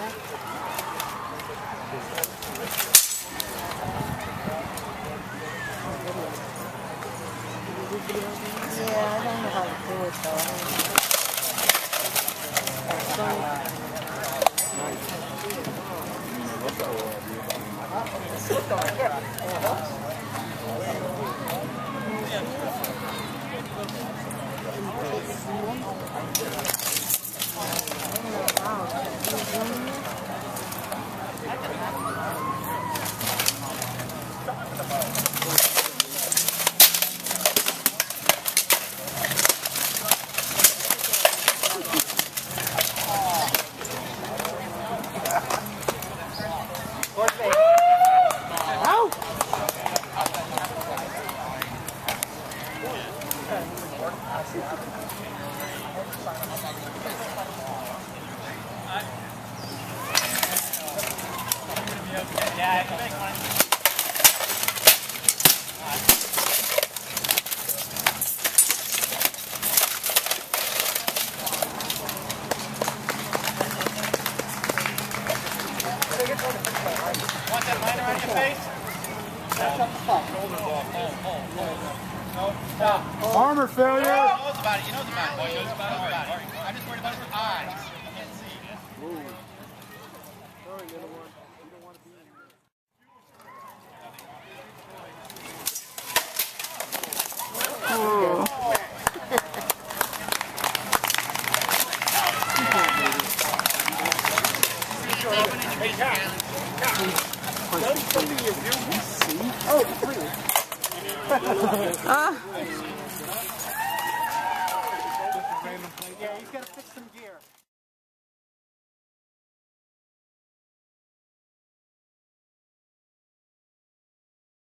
Yeah, I don't know how to do it though. So. Yeah, I think Want that liner on your face? Armor failure. He knows about it. He knows about it. He knows about it. About it. I'm just worried about his eyes. He can't see. Ah.